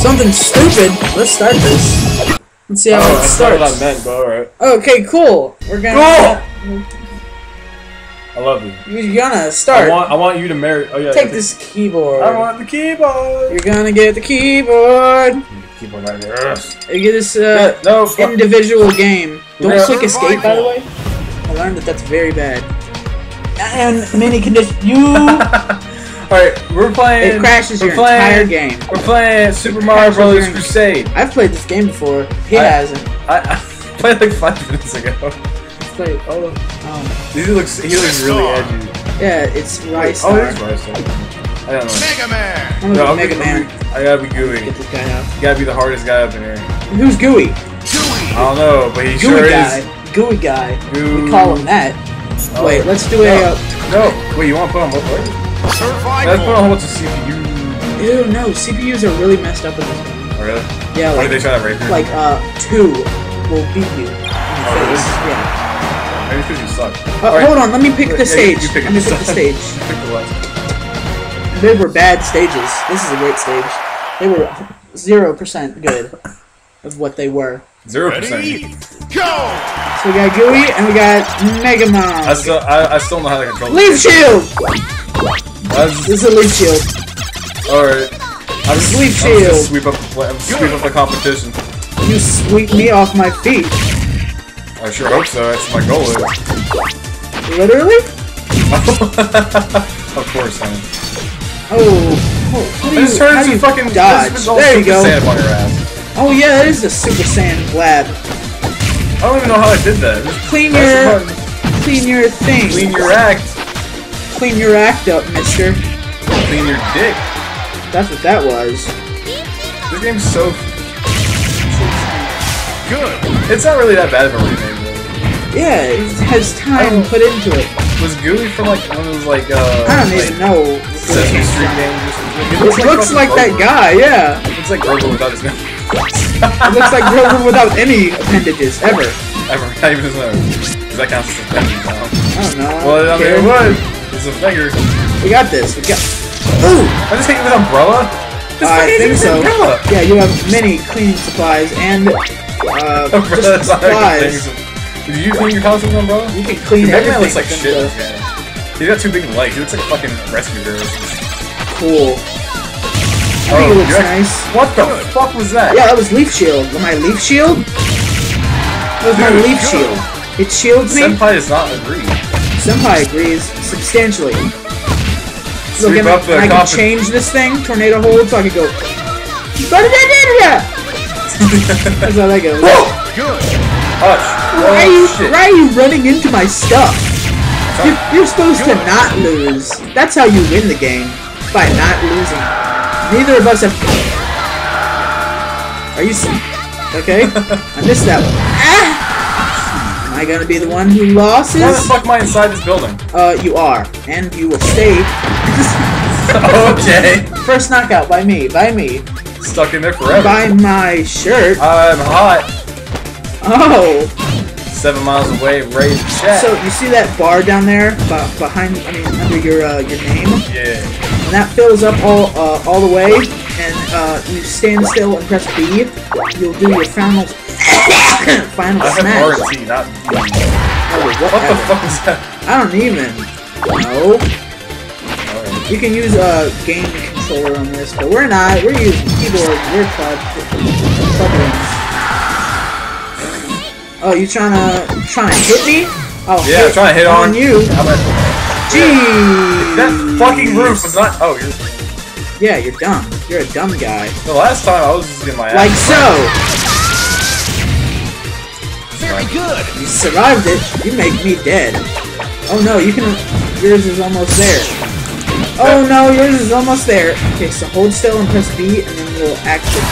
Something stupid. Let's start this. Let's see how Oh, it that's not what I starts. meant, but alright. Okay, cool. We're gonna. I love you. You're gonna start. I start. want I want you to marry. Oh yeah. Take yeah, this keyboard. I want the keyboard. You're gonna get the keyboard. Keyboard right there. Ugh. You get this uh, no. Fuck. individual game. Don't Yeah. click escape, by the way. I learned that that's very bad. And many conditions. You. Alright, we're playing. it crashes we're your playing, entire game. We're playing Super Mario Bros. Crusade. I've played this game before. He I- hasn't. I, I played like five minutes ago. I've played all of. Oh. He looks he looks really edgy. Yeah, it's Rice. Oh, it is Rice. I don't know. Mega Man! I'm No, gonna I'm Mega gonna- Man. I gotta be gooey. Get this guy out. You gotta be the hardest guy up in here. Who's Gooey? Dewey! I don't know, but he Gooey sure guy. is. Gooey guy. Goo- We call him that. Oh. Wait, let's do a. No. Uh, No, wait, you want to put on both? What? Let's put on Survival! whole bunch of CPU. ew, no. CPUs are really messed up in this game. Oh, really? Yeah, Why did they like, try to rape her? like uh, two will beat you in the Oh, really? Yeah. Maybe because you suck. Uh, Alright. Hold on, let me pick the you- stage. you pick let me pick the stage. Pick the left. They were bad stages. This is a great stage. They were zero percent good of what they were. Zero Ready? percent. Go! So we got Gooey and we got Mega I Man. still, I, I still know how to control. Leaf Shield. This is a Leaf Shield. all right. I'm just, Sleep I'm just sweep up, I'm sweep up the competition. You sweep me off my feet. I sure hope so. That's my goal. Literally? of course, honey. Oh. oh do I just you, how do you fucking dodge? this There you go. Saiyan on your ass. Oh yeah, that is a Super Saiyan blab. I don't even know how I did that. Just Clean your, clean your thing. Clean your act. Clean your act up, Mister. Clean your dick. That's what that was. This game's so. Good! It's not really that bad of a remake. Though. Yeah, it has time Oh. put into it. Was Gooey from like one of those like uh? I don't like, even know. Sesame Street games or something? It looks like that guy, yeah. It's like Grover without his nose. It looks like Grover without any appendages, ever. Ever, not even his nose. Because that counts as a appendage now. I don't know. Well, I mean, it would. It's a. We got this. We got. Ooh! I just hit you with an umbrella. This I think so. Umbrella. Yeah, you have many cleaning supplies and uh, Umbrella just is not a good supplies. Did you clean your house with an umbrella? You can clean Dude, everything. Looks like shit. the- this. He's got too big legs. He looks like a fucking rescue hero. Cool. I think Oh, it looks you're nice. What the fuck was that? Yeah, that was Leaf Shield. My Leaf Shield? That was my Leaf good. Shield. It shields me. Senpai does not agree. Senpai agrees substantially. Look, Sweep and, up the I can change this thing, tornado hold, so I can go. That's how that goes. Good! Hush. Why are, you, shit. why are you running into my stuff? You're, you're supposed to not lose. That's how you win the game. By not losing. Neither of us have. Are you. Okay? I missed that one. Am I gonna be the one who loses? Why the fuck am I inside this building? Uh, you are. And you will stay. okay. First knockout by me. By me. Stuck in there forever. By my shirt. I'm hot. Oh! Seven miles away, to chat. So, you see that bar down there? Behind, I mean, under your, uh, your name? yeah. and that fills up all uh, all the way, and uh, you stand still and press B, you'll do your final final I have smash. RT, not Oh, What the fuck is that? I don't even know. Alright. You can use a game controller on this, but we're not. We're using keyboard. We're club. Oh, you trying to trying to hit me? Oh, Yeah, I'm trying to hit on, you. How about Gee, that fucking roof was not. Oh, you're. Yeah, you're dumb. You're a dumb guy. The last time I was just getting my ass. Like so. Very good! You survived it. You make me dead. Oh no, you can. Yours is almost there. Oh no, yours is almost there. Okay, so hold still and press B, and then you'll action.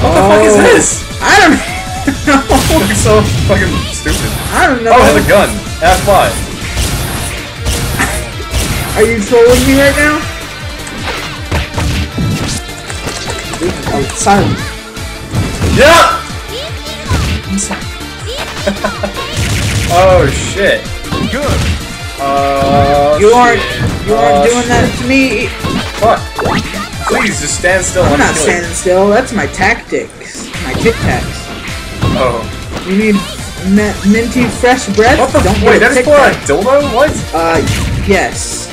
What the fuck is oh, this? I don't know. Looks so fucking stupid. I don't know. Oh, it has a gun. F5. Are you trolling me right now? Oh, silent. Yeah! I'm sorry. Oh shit. Good! Uh. You aren't. shit. You aren't Uh, doing that to me. Fuck. Please, just stand still. I'm let not kill you. standing still. That's my tactics. My tic tacs. Oh. You need mi- minty fresh breath? What the? Don't wait, get that a for a tac. dildo? What? Uh, yes.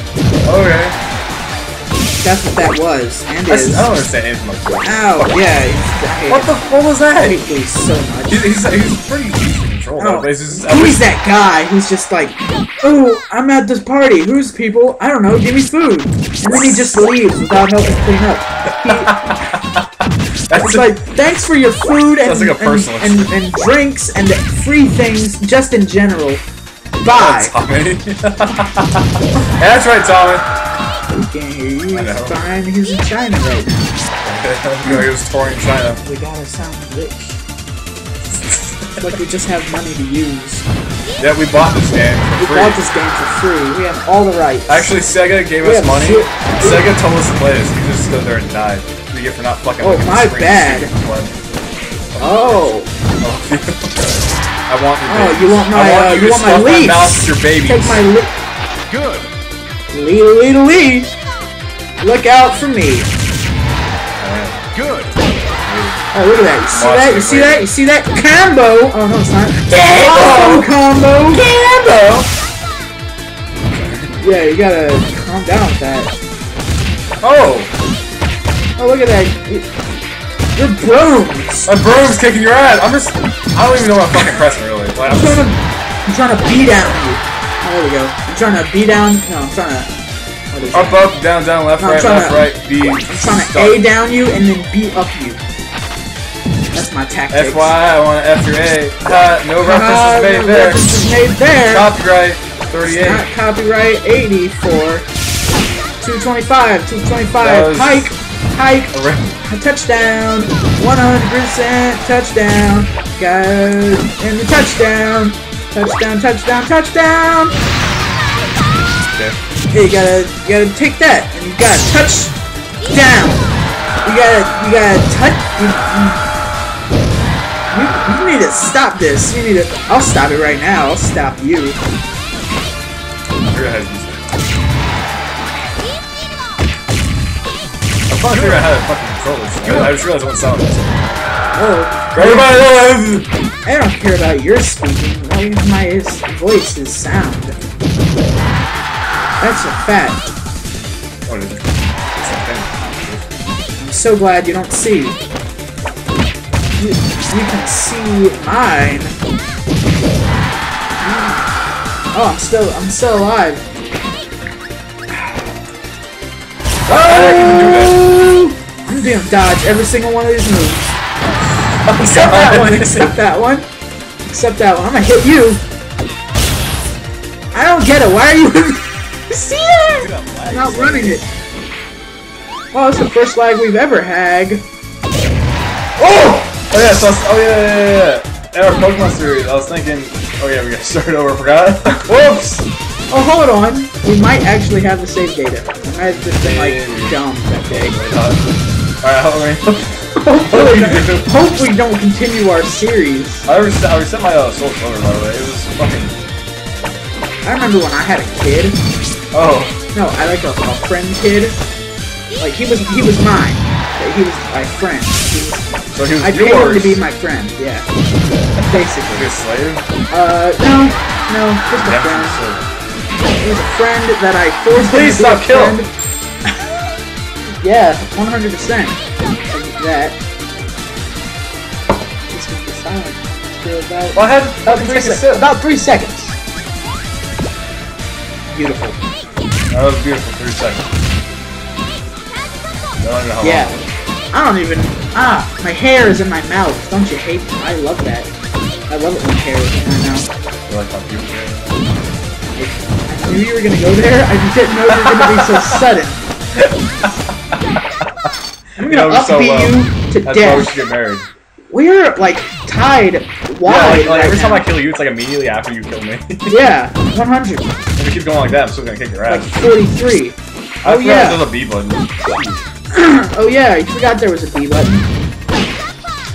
Okay. That's what that was. And That's, is. I don't understand anything like that. Ow, yeah. he's- I hate What the? What was I that? hate so much. He's, he's, he's pretty easy to control. Oh, though, but it's just, I wish, He's that guy who's just like, oh, I'm at this party. Who's people? I don't know. Give me food. And then he just leaves without helping clean up. that's It's like, thanks for your food and, like a and, and, and drinks and free things just in general. Bye. Tommy. yeah, that's right, Tommy. We can't hear you. It's fine. He's in China right now. know, he was touring China. We gotta sound rich. Like we just have money to use. Yeah, we bought this game We for free. bought this game for free. We have all the rights. Actually, Sega gave We us money. zero- Sega told us to play this. We just stood there and died. We get for not fucking. Oh, my bad. stupid oh. I want your Oh, you want my, I want uh, you, you to want my stuff my mouth with your babies. Take my li- Good. lee lee lee. Look out for me. Good. Oh, look at that. You see oh, Watch that? You see that? You see that? Combo! Oh, no, it's not. Combo! Combo! Combo! Yeah, you gotta calm down with that. Oh, Oh, look at that. You're brooms! my broom's kicking your ass. I'm just. I don't even know what I'm fucking pressing really. Like, I'm I'm trying just, to, I'm trying to beat down you. Oh, there we go. I'm trying to beat down. No, I'm trying to. Up, up, down, down, left, No, right, left, to- right, B. I'm trying to A down you and then B up you. That's my tactics. That's why I want to F your A. Ha, no references made no there. references made there. Copyright Not 38. copyright 84. 225, 225. Hike, hike, a touchdown. 100% touchdown. Guys, and the touchdown. Touchdown, touchdown, touchdown. Okay. Hey, you gotta, you gotta take that, and you gotta touch down. You gotta, you gotta touch. You, you need to stop this. You need to. I'll stop it right now. I'll stop you. Your head is- I'm trying to figure out how to fucking control this. I, I just realized what sound is. Oh, Everybody, I don't care about your speaking. Only my voice is sound. That's a fact. What is it? It's something. I'm so glad you don't see. You, you can see mine. Ah. Oh, I'm still, I'm still alive. I can do that. I'm gonna dodge every single one of these moves. Oh, Except that one, except that one. Except that one. I'm gonna hit you. I don't get it. Why are you See it? I'm not running it. Oh, it's the first lag we've ever had. Oh! Oh yeah, so oh yeah, yeah, yeah, yeah. In our Pokemon series, I was thinking, oh yeah, we gotta start over, forgot. Whoops! Oh, hold on. We might actually have the save data. I might have just been like dumb that day. Alright, hold on. Hopefully, hopefully don't continue our series. I reset, I reset my uh, soul shoulder, by the way. It was fucking. I remember when I had a kid. Oh. No, I like a, a friend kid. Like he was he was mine. He was my friend. He was, So he was I paid him to be my friend. Yeah, basically. Like a slave? Uh, no, no, just a friend. He was a friend that I forced Please him to be stop a killing. yeah, 100 percent that. Be silent for about Well, I had about three, a about three seconds. Beautiful. That was beautiful. Three seconds. I don't know how Yeah. long. I don't even. Ah, my hair is in my mouth. Don't you hate? me? I love that. I love it when hair is in my mouth. You like beautiful it is? I knew you were gonna go there. I just didn't know you were gonna be so sudden. I'm You know gonna me so upbeat well. you to That's why we death. should get married. We're like tied Yeah, like, like right every time. I kill you, it's like immediately after you kill me. Yeah, 100. if it keep going like that, I'm still gonna kick your ass. Like 43. I Oh yeah. there's a B button. oh yeah, I forgot there was a B button.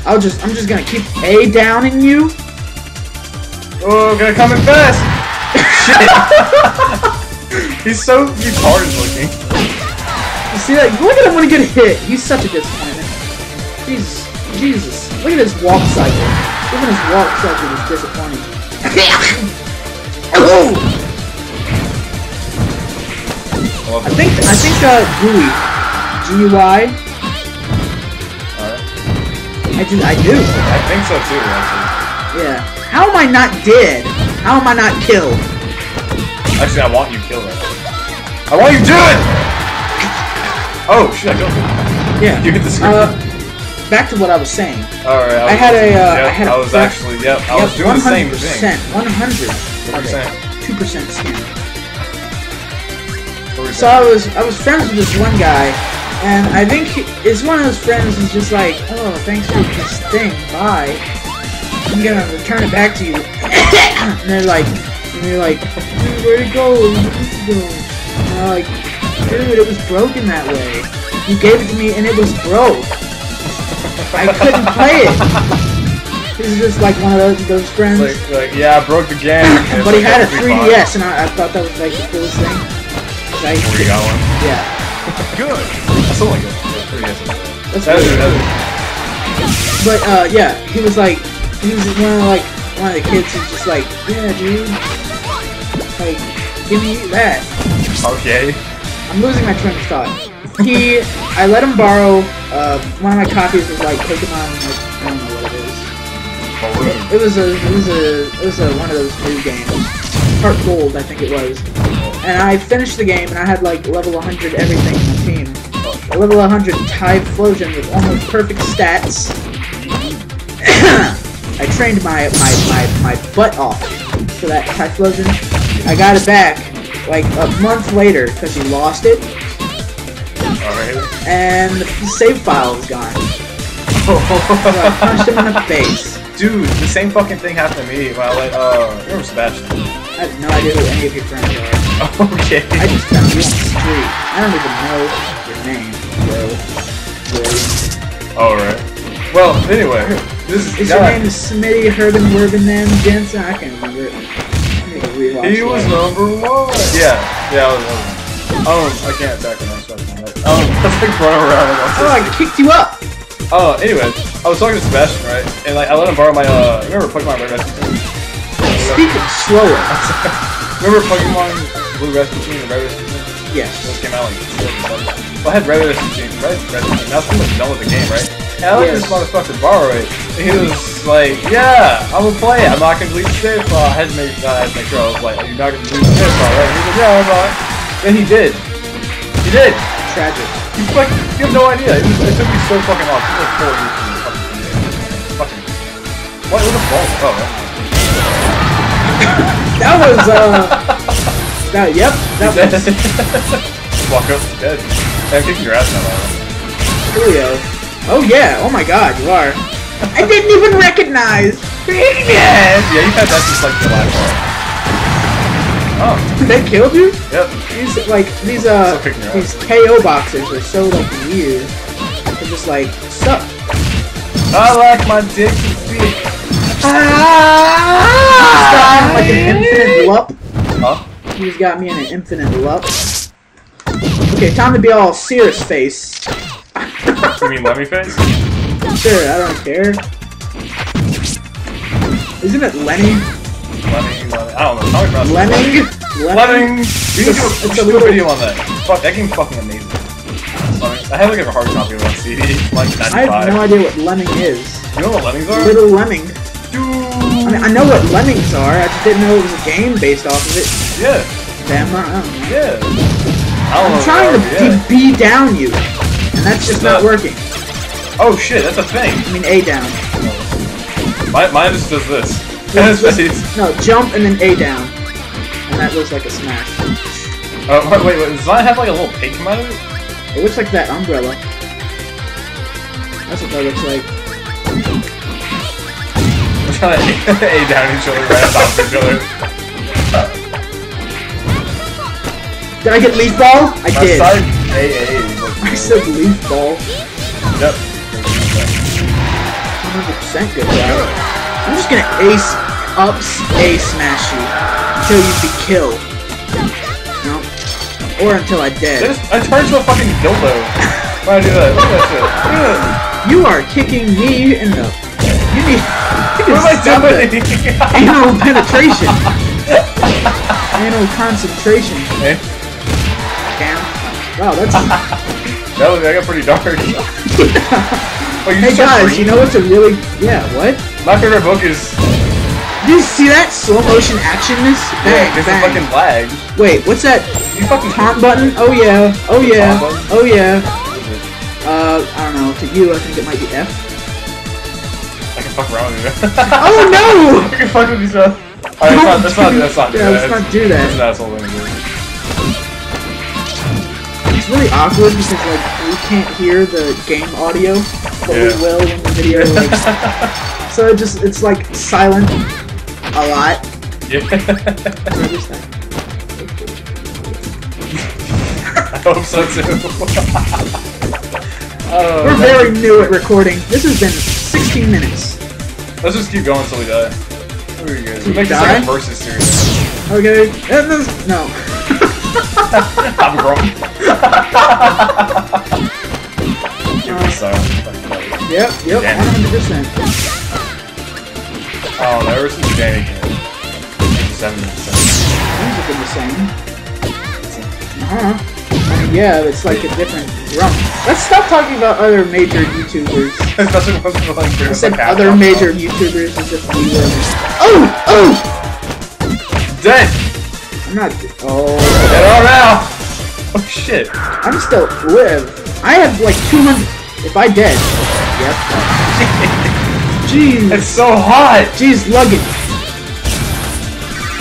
I'll just, I'm just gonna keep A downing you. Oh, gonna come in fast! Shit! He's so retarded looking. He's See, like, look at him when he get hit. He's such a disappointment. Jesus, Jesus. Look at his walk cycle. Even his walk cycle is disappointing. Oh! I think I think uh GUI. G-U-I. Alright. I do I do. I think so too, actually. Yeah. How am I not dead? How am I not killed? Actually, I want you killed right. I want you dead! Oh, shit, I killed him. Yeah. You hit the screen. Uh, back to what I was saying. Alright, I had a, uh, yep, I had a I was friend- actually, yep, I was doing the same thing. 100%. 100. percent. Two percent skin. You So I was I was friends with this one guy, and I think he, it's one of those friends who's just like, oh, thanks for this thing, bye. I'm gonna return it back to you. and they're like, and they're like, dude, where'd it go? Where'd it go? And I'm like, dude, it was broken that way. You gave it to me and it was broke. I couldn't play it. This is just like one of those those friends. Like, like, yeah, I broke the game. It's but he like, had a that'll fine. 3DS, and I, I thought that was like the coolest thing. I- Oh, you got one? yeah, Good. I still like it. Yeah, pretty good. that's That is, really that is. But uh, yeah, he was like, he was one of like one of the kids who's just like, yeah, dude, like, give me that. Okay. I'm losing my train of thought. He, I let him borrow uh, one of my copies of like Pokemon, like, I don't know what it is. Balloon. It was a, it was a, it was a, one of those new games. Heart Gold, I think it was. And I finished the game, and I had like level 100 everything in my team. A level 100 Typhlosion with almost perfect stats. I trained my, my, my, my butt off for that Typhlosion. I got it back like a month later because he lost it, Alright. and the save file was gone. So I punched him in the face. Dude, the same fucking thing happened to me when I let, uh, remember Sebastian? I have no idea who any of your friends are. Okay. I just found you on the street. I don't even know your name, Alright. Well, anyway, this is, Is your name Smitty Herbin Werbin then Jensen? I can't remember it. He was that. number one. Yeah, yeah, I was. I was. Um, I can't back him. I'm sorry. Um, was like running around. Oh, I kicked you up! Oh, anyway, I was talking to Sebastian, right? And like, I let him borrow my. Uh, remember Pokemon Red Rescue Team? Speak it slower. remember Pokemon Blue Rescue Team and Red Rescue Team? Yes. Those came out like 2007. Well, I had Red Rescue Team, Red Rescue Team. Now I'm pretty much done with the game, right? And I let Yes. this motherfucker borrow it. And he was like, "Yeah, I'm gonna play it. I'm not gonna delete the save file." I had to make, I had to make sure. I was like, "You're not gonna delete the save file, right?" He was like, "Yeah, I'm not." And he did. He did. Tragic. You fucking, you have no idea. It, was, it took me so fucking long. It took like four years to fucking do it. Fucking. What? What the fuck? Oh, right. That was, uh... That, yep, that was Walk up, dead. I'm kicking your ass now. Julio. Oh yeah, oh my god, you are. I didn't even recognize! Yes! Yeah, you've had that since like the last one. Oh, They killed you? yep. These like these uh Still kicking your these KO boxers are so like weird. They're just like suck. I like my dick to big. He's got me like an infinite lup. Huh? He's got me in an infinite lup. Okay, time to be all serious face. You mean Lemmy face? Sure, I don't care. Isn't it Lenny? Lemmy, Lemmy. I don't know. How do you pronounce it? Lemming? Lemming! We should do, It's a should do a video on that. Fuck, that game's fucking amazing. I have like a hard copy of on CD. Like 95. I have no idea what lemming is. You know what lemmings are? Little lemming. Dude. I mean, I know what lemmings are. I just didn't know it was a game based off of it. Yeah. Damn, I. Yeah. I don't know. I'm trying to what they are, but be down you, and that's just not that- working. Oh shit, that's a thing. I mean, A down. My, mine just does this. No, just- no, jump and then A down, and that looks like a smash. Uh, wait, wait, does mine have like a little pig come out of it? It looks like that umbrella. That's what that looks like. We're trying to A down each other right on top of each other. Did I get leaf ball? I My did. side I said leaf ball. Yep. 100% good job. I'm just gonna ace up A smash you until you be killed. No. or until I I, dead. just, I turned to a fucking dildo. Why do that? Look at that shit. Look at that. You are kicking me in the. You need. You What am I stop it. doing? Anal penetration. Anal concentration. Hey, Damn. Wow, that's. that, was, that got pretty dark. Oh, you hey guys, green? you know what's a really. Yeah, what? My favorite book is Did you see that slow motion actionness? Bang, it's a bang. fucking lag. Wait, what's that? You fucking Taunt button? Oh yeah. Oh yeah. Oh yeah. Uh, I don't know. To you, I think it might be F. I can fuck around with you. Oh no! I can fuck with you, Seth. Alright, let's not, let's not, let's not do Yeah, that. let's not do that. It's an asshole thing to do. It's really awkward because like we can't hear the game audio, but we will when the video. Like, so it just it's like silent a lot. yeah. What is that? I hope so too. oh, We're very new at recording. This has been 16 minutes. Let's just keep going until we die. What are you guys? Make we this like die? a versus series. Okay. And this, no. I'm grown. Give me silence. Yep. Yep. Damn. 100. percent Oh, no, ever since Danny came. Seven percent. These have been the same. Uh huh. I mean, yeah, it's like a different drum. Let's stop talking about other major YouTubers. Especially once we're like doing I said like other off. major YouTubers as if we were. Oh! Oh! Dead! I'm not. Oh. Dead all now! Oh shit. I'm still live. I have like 200. If I dead. Yep. Jeez. It's so hot! Jeez, luggage.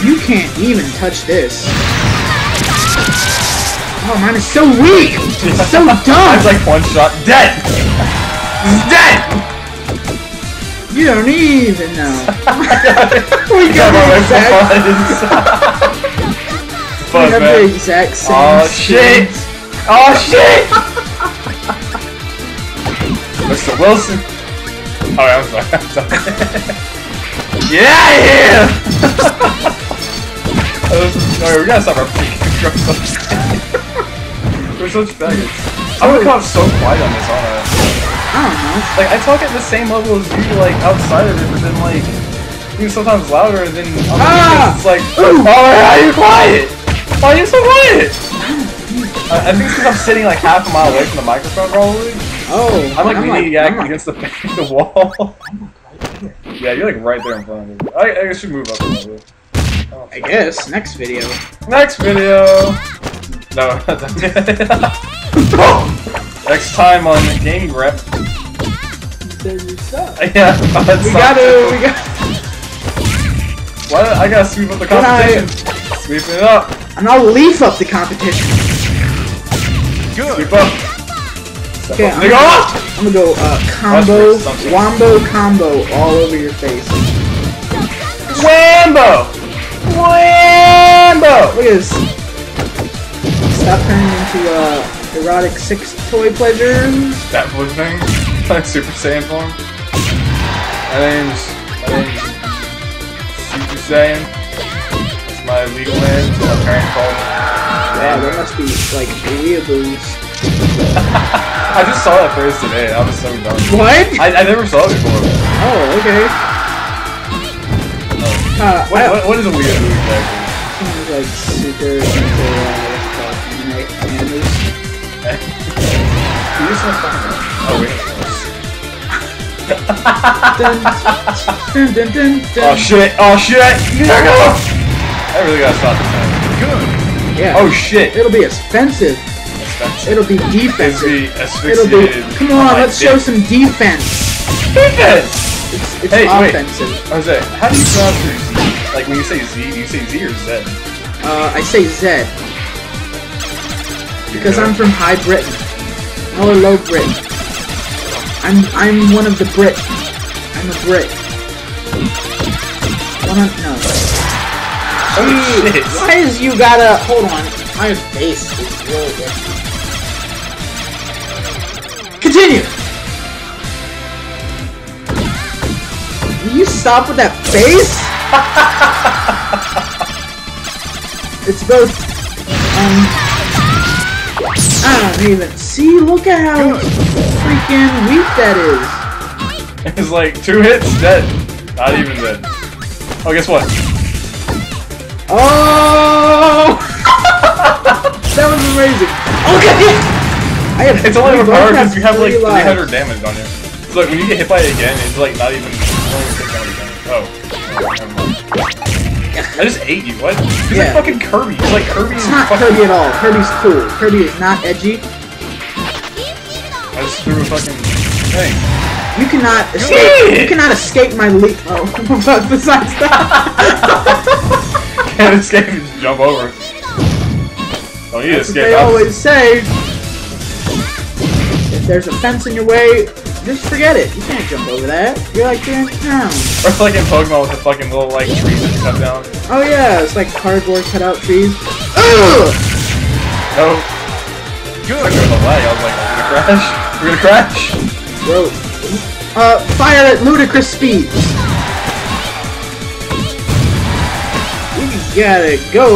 You can't even touch this. Oh, mine is so weak. It's so dumb. It's like one shot. Dead! Dead! You don't even know. we got way exact- Fuck, have man. the exact same. Oh shit! Oh shit! Mr. Wilson. Oh, I'm sorry. I'm sorry. Get out of here! oh, we gotta stop our freaking We're such faggots. I'm gonna come so quiet on this, aren't I? I don't know. Like, I talk at the same level as you, like, outside of it, but then, like, even sometimes louder than on the Ah! It's like, Ooh! oh, why are you quiet? Why are you so quiet? I, I think because I'm sitting, like, half a mile away from the microphone, probably. Oh, I'm like maniac I'm like- against the the wall. yeah, you're like right there in front of me. I, I should move up a little bit. Oh, I guess next video. Next video. No. Next time on Gaming Rep. Yeah. We gotta, we got. Why? I gotta sweep up the When competition. Sweep it up. And I'll leaf up the competition. Good. Sweep up. Okay. I'm gonna! I'm gonna go uh, combo, Watch for something. wombo combo all over your face. Wambo! Wambo! Look at this. Stop turning into uh, erotic six toy pleasures. That blue thing? Like Super Saiyan form? My name's... My name's... Super Saiyan. Legal name. That's what my parents call me. Wow, that must be like weeaboos. I just saw that phrase today. I was so dumb. What? I, I never saw it before. Oh, okay. Uh, What, I- what, what is a weeaboo exactly? Like super into uh, what's called, anime, animes. You just want to Oh, wait. Dun, dun, dun. Oh shit! Oh shit! No! I really gotta stop this now. Good. Yeah. Oh shit! It'll be offensive. Expensive. It'll be defensive. the It'll be. Come on on, let's show some defense. defense! It's, it's Hey, wait. offensive. Jose, how do you pronounce your Z? Like when you say Z, do you say Z or Z? Uh, I say Z because I'm from High Britain or Low Britain. I'm I'm one of the Brit. I'm a Brit. One of no. Oh shit! Why is you gotta hold on? My face is really good. Continue. Will you stop with that face? it's both um I don't even see. Look at how freaking weak that is. It's like two hits, dead. Not even dead. Oh, guess what? Oh! that was amazing. Okay. I have It's only we both overpowered because you have like three lives. 300 damage on you. It's like when you get hit by it again, it's like not even. you don't even take that much damage. Oh. oh. I just ate you. What? He's Yeah. like fucking Kirby. He's like Kirby. It's not fucking, Kirby at all. Kirby's cool. Kirby is not edgy. I just threw a fucking thing. You cannot escape. it! You cannot escape my leap. Oh, besides that, Can't escape and just jump over. Need to that's escape. they was- always say. If there's a fence in your way, just forget it. You can't jump over that. You're like you're in town. Or it's like in Pokemon with the fucking little like trees that you cut down. Oh yeah, it's like cardboard cutout trees. Ugh! No. Good. was gonna lag. I was like, we're gonna crash. We're gonna crash. Bro. Uh, fire at ludicrous speeds. Gotta go.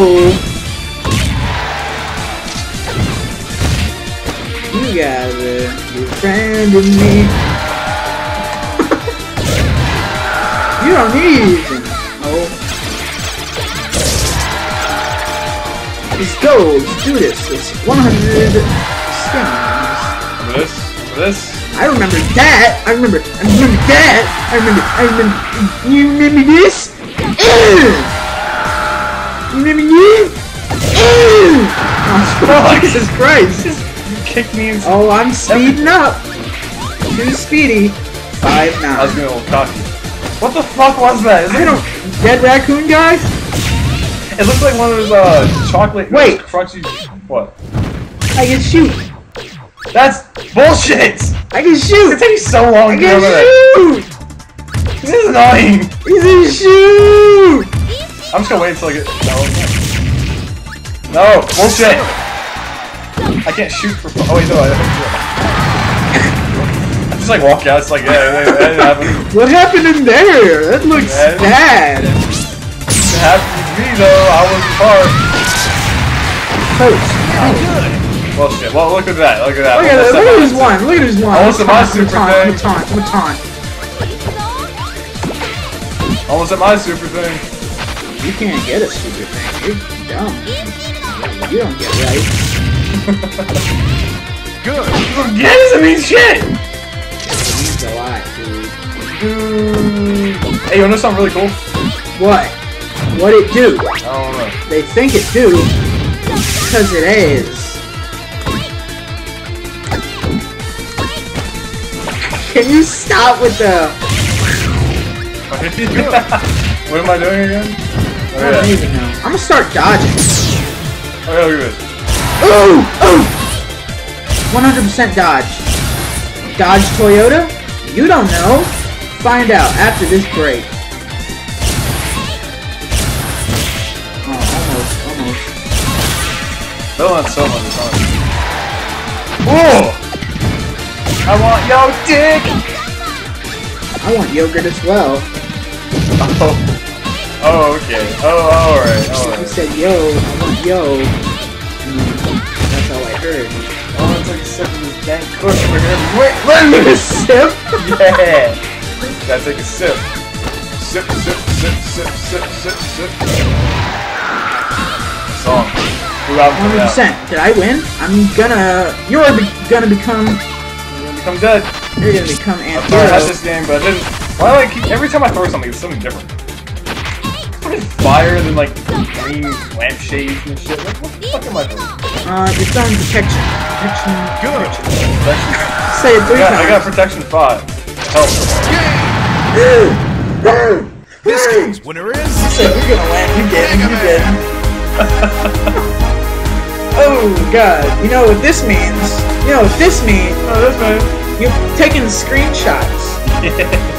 You gotta be friend of me. you don't need to know. Let's go. Let's do this. It's 100 skins. This. This. I remember that. I remember. I remember that. I remember. I remember. You remember this? Ew! Oh, Jesus Christ! You kicked me in. Oh, I'm speeding up. Too speedy. Five I was now. getting a little cocky. What the fuck was that? Is I it, don't. Dead raccoon guy? it looks like one of those uh chocolate Wait. crunchy. What? I can shoot. That's bullshit. I can shoot. It takes so long I to get that. can shoot. This is annoying. He can shoot. I'm just gonna wait until I get. No. No bullshit. I can't shoot for. Oh wait, no. I I just like walk out. It's like yeah, that, that didn't happen. What happened in there? That looks Yeah. bad. It happened to me though. I wasn't part. Coach. Well, shit. Well, look at that. Look at that. Look at, Almost look at his one. Look at his one. Almost at my super thing. Taunt, taunt, taunt. Almost at my super thing. You can't get a super thing. You're dumb. You don't get right. Good. Forget it means shit. It means a lot, dude. Dude. Hey, you wanna know something really cool? What? What it do? I don't know. They think it do. Because it is. Can you stop with the... what am I doing again? Oh I don't yeah. even know. I'm gonna start dodging. Oh yeah, look at this. Ooh! Ooh! 100% dodge. Dodge Toyota? You don't know. Find out after this break. Oh, almost, almost. Still not so much fun. Oh! I want your dick! I want yogurt as well. Oh. Oh, okay. Oh, alright, You alright. said yo, I want yo. That's all I heard. Oh, it's like a sip of this kush over here. Wait, let me Sip? Yeah! Gotta take a sip. Sip, sip, sip, sip, sip, sip, sip. Song. Who got me now? 100%. Did I win? I'm gonna... You're be gonna become... You're gonna become dead. You're gonna become I've never had Anthero. this game, but I didn't. Why do I keep every time I throw something, it's something different? It's fire, then like green lampshades and shit. What, what the fuck am I doing? Uh, you're throwing protection. Protection. Good. Protection. Say it I three got, I got times. protection five. Help. This game's winner is. So you're gonna land. You did. You did. oh god. You know what this means? You know what this means? Oh, this man. You're taking screenshots.